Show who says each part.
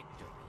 Speaker 1: victory.